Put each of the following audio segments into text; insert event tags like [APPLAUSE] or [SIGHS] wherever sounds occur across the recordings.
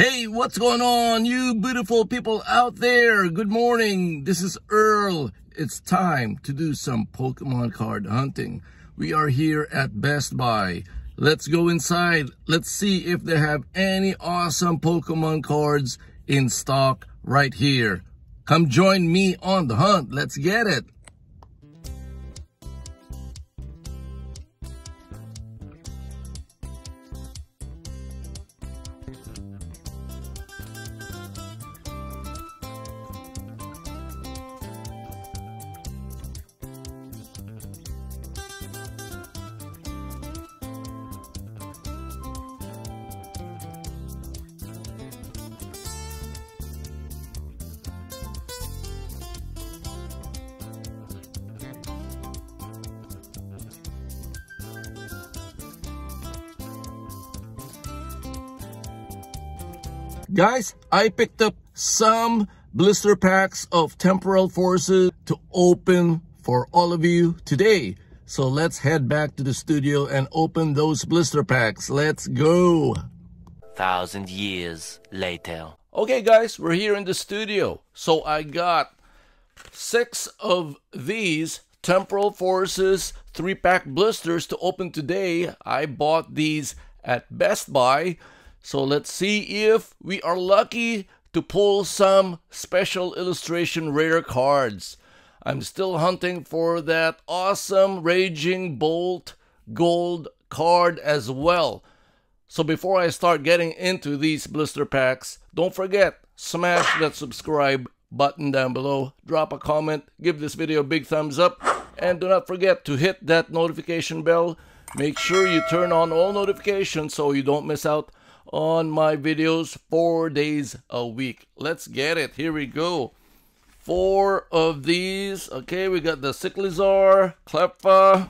Hey, what's going on, you beautiful people out there? Good morning. This is Earl. It's time to do some Pokemon card hunting. We are here at Best Buy. Let's go inside. Let's see if they have any awesome Pokemon cards in stock right here. Come join me on the hunt. Let's get it. Guys, I picked up some blister packs of temporal forces to open for all of you today. So let's head back to the studio and open those blister packs. Let's go. Thousand years later. Okay guys, we're here in the studio. So I got six of these temporal forces three pack blisters to open today. I bought these at Best Buy. So let's see if we are lucky to pull some special illustration rare cards. I'm still hunting for that awesome Raging Bolt gold card as well. So before I start getting into these blister packs, don't forget, smash that subscribe button down below, drop a comment, give this video a big thumbs up, and do not forget to hit that notification bell. Make sure you turn on all notifications so you don't miss out on my videos four days a week. Let's get it. Here we go. Four of these. Okay, we got the Cyclizar, Cleffa,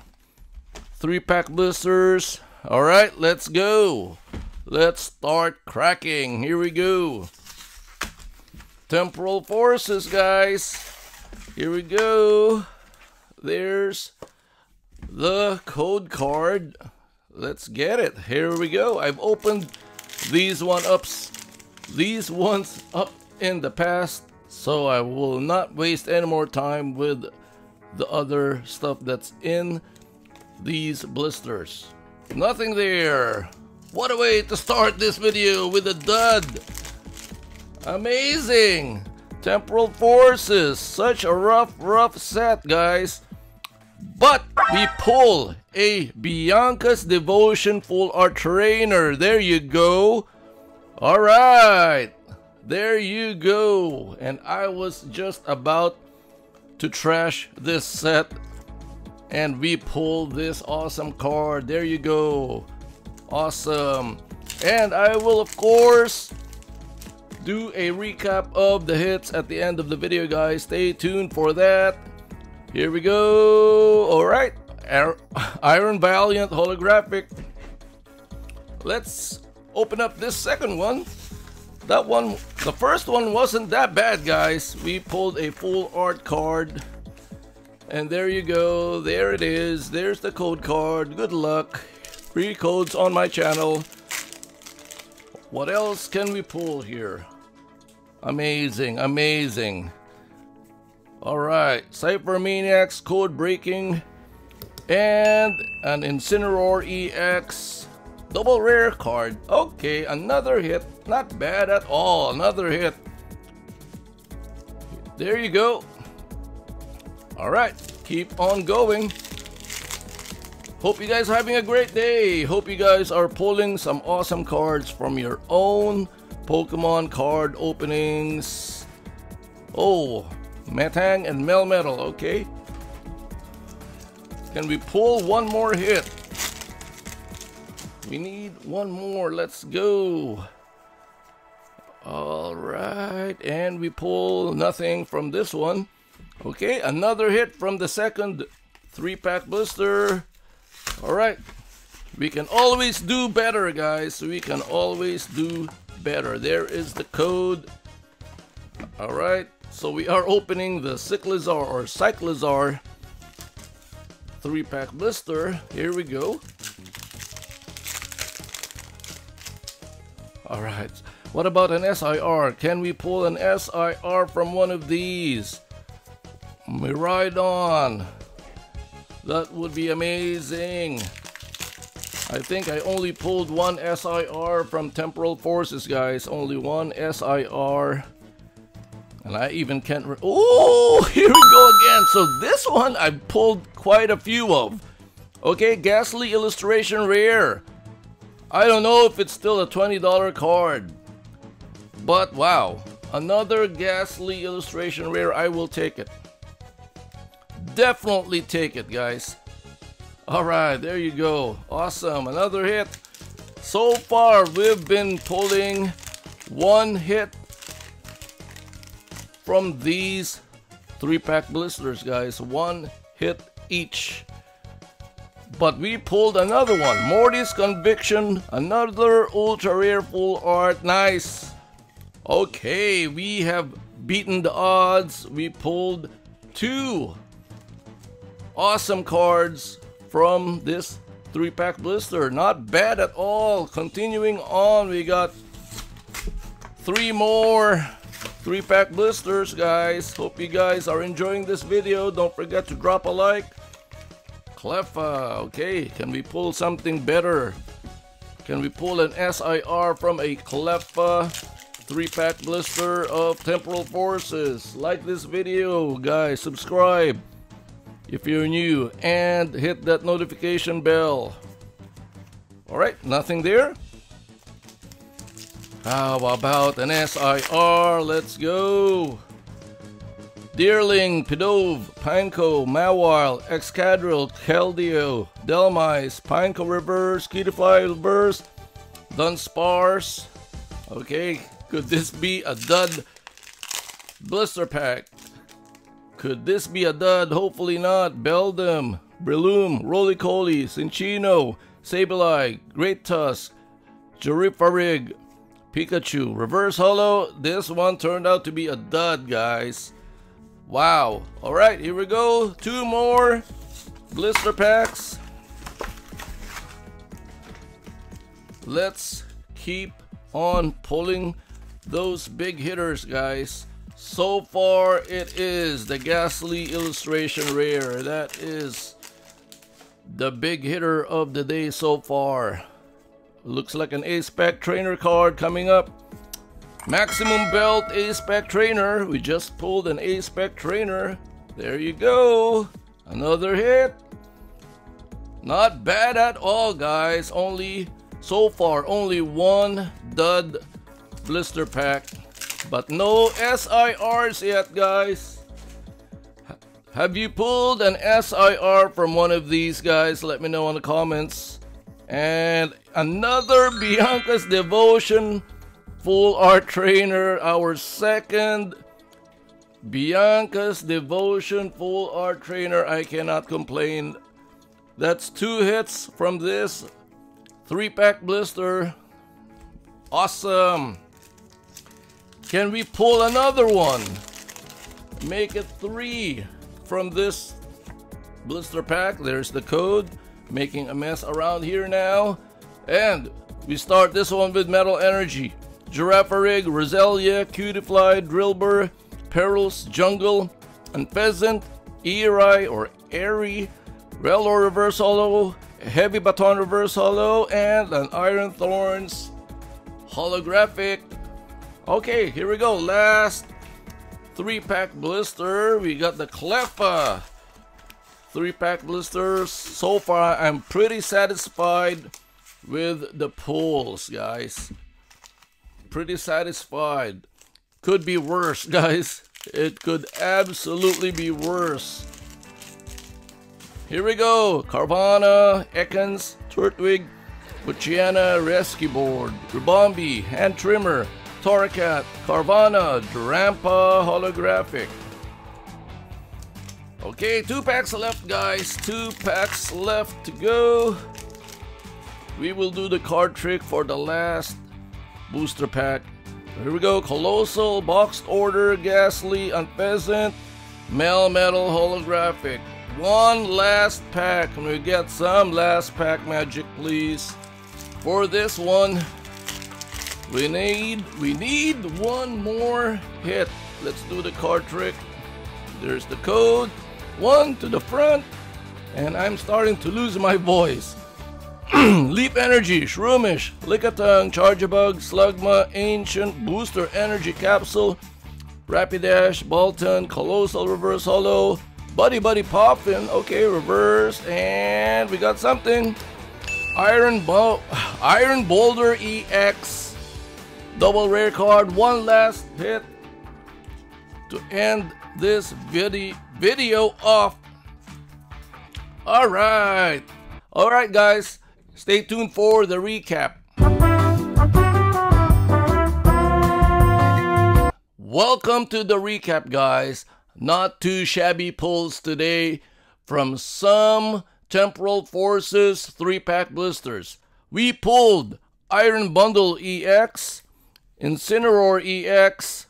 three pack blisters. All right, let's go. Let's start cracking. Here we go. Temporal forces, guys. Here we go. There's the code card. Let's get it. Here we go. I've opened these one ups these ones up in the past so I will not waste any more time with the other stuff that's in these blisters. Nothing there. What a way to start this video with a dud. Amazing. Temporal forces. Such a rough rough set guys but we pull a Bianca's Devotion Full Art Trainer. There you go. All right. There you go. And I was just about to trash this set. And we pull this awesome card. There you go. Awesome. And I will, of course, do a recap of the hits at the end of the video, guys. Stay tuned for that. Here we go. All right. [LAUGHS] Iron Valiant holographic. Let's open up this second one. That one, the first one wasn't that bad, guys. We pulled a full art card. And there you go. There it is. There's the code card. Good luck. Free codes on my channel. What else can we pull here? Amazing, amazing. Alright, Ciphermaniac's, Code Breaking, and an Incineroar EX. Double rare card. Okay, another hit. Not bad at all. Another hit. There you go. Alright, keep on going. Hope you guys are having a great day. Hope you guys are pulling some awesome cards from your own Pokemon card openings. Oh, Metang and Melmetal, okay. Can we pull one more hit? We need one more, let's go. Alright, and we pull nothing from this one. Okay, another hit from the second three-pack blister. Alright, we can always do better, guys. We can always do better. There is the code. Alright, so we are opening the Cyclizar or Cyclizar 3-pack blister. Here we go. Alright, What about an SIR? Can we pull an SIR from one of these? We ride on. That would be amazing. I think I only pulled one SIR from Temporal Forces, guys. Only one SIR. And I even can't... Oh, [LAUGHS] here we go again. So this one I pulled quite a few of. Okay, Gastly Illustration Rare. I don't know if it's still a $20 card. But wow, another Gastly Illustration Rare. I will take it. Definitely take it, guys. Alright, there you go. Awesome, another hit. So far, we've been pulling one hit from these three pack blisters, guys. One hit each. But we pulled another one. Morty's Conviction, another ultra rare full art. Nice. Okay, we have beaten the odds. We pulled two awesome cards from this three pack blister. Not bad at all. Continuing on, we got three more three pack blisters, guys. Hope you guys are enjoying this video. Don't forget to drop a like. Cleffa, uh, okay. Can we pull something better? Can we pull an SIR from a Cleffa uh, three pack blister of Temporal Forces? Like this video, guys. Subscribe if you're new and hit that notification bell. Alright, nothing there. How about an SIR? Let's go. Deerling, Pidove, Pineco, Mawile, Excadrill, Keldeo, Delmice, Pineco Reverse, Cutiefly Reverse, Dunsparce. Okay, could this be a dud blister pack? Could this be a dud? Hopefully not. Beldum, Breloom, Rolycoly, Cinccino, Sableye, Great Tusk, Girafarig, Pikachu. Reverse Holo. This one turned out to be a dud, guys. Wow. Alright, here we go. Two more blister packs. Let's keep on pulling those big hitters, guys. So far, it is the Gastly Illustration Rare. That is the big hitter of the day so far. Looks like an A-Spec trainer card coming up. Maximum Belt A-Spec trainer. We just pulled an A-Spec trainer. There you go. Another hit. Not bad at all, guys. Only, so far, only one dud blister pack. But no SIRs yet, guys. Have you pulled an SIR from one of these guys? Let me know in the comments. And another Bianca's Devotion Full Art Trainer, our second Bianca's Devotion Full Art Trainer. I cannot complain. That's two hits from this three pack blister. Awesome. Can we pull another one? Make it three from this blister pack. There's the code. Making a mess around here now. And we start this one with Metal Energy. Girafarig, Roselia, Cutiefly, Drillbur, Perils, Jungle, and Pheasant, Eri or Airy, Rellor Reverse Holo, Heavy Baton Reverse Holo, and an Iron Thorns holographic Okay, here we go. Last three pack blister. We got the Cleffa three pack blisters. So far, I'm pretty satisfied with the pulls, guys. Pretty satisfied. Could be worse, [LAUGHS] guys. It could absolutely be worse. Here we go. Carvanha Ekans, Turtwig, Poochyena, Rescue Board, Ribombee, Hand Trimmer, Torracat, Carvanha, Drampa Holographic. Okay, two packs left, guys. Two packs left to go. We will do the card trick for the last booster pack. Here we go. Colossal, Boxed Order, Gastly, Unfezant, Melmetal Holographic. One last pack. Can we get some last pack magic, please? For this one, We need we need one more hit. Let's do the card trick. There's the code. One to the front. And I'm starting to lose my voice. [CLEARS THROAT] Leap Energy, Shroomish, Lickitung, Charjabug, Slugma, Ancient, Booster Energy Capsule, Rapidash, Bolton, Colossal Reverse Hollow, Buddy Buddy Poffin, okay, reverse, and we got something. Iron, Bo [SIGHS] Iron Boulder EX, double rare card, one last hit to end this video, video off. Alright, alright guys, Stay tuned for the recap. Welcome to the recap, guys. Not too shabby pulls today from some Temporal Forces 3 pack blisters. We pulled Iron Bundle EX, Incineroar EX,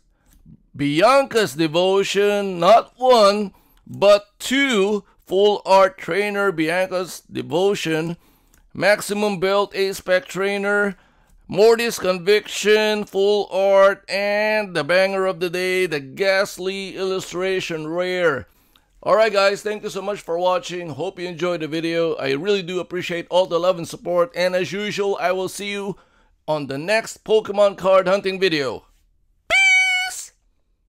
Bianca's Devotion, not one, but two Full Art Trainer Bianca's Devotion Maximum Belt A-Spec Trainer, Morty's Conviction, Full Art, and the banger of the day, the Gastly Illustration Rare. Alright guys, thank you so much for watching. Hope you enjoyed the video. I really do appreciate all the love and support. And as usual, I will see you on the next Pokemon card hunting video.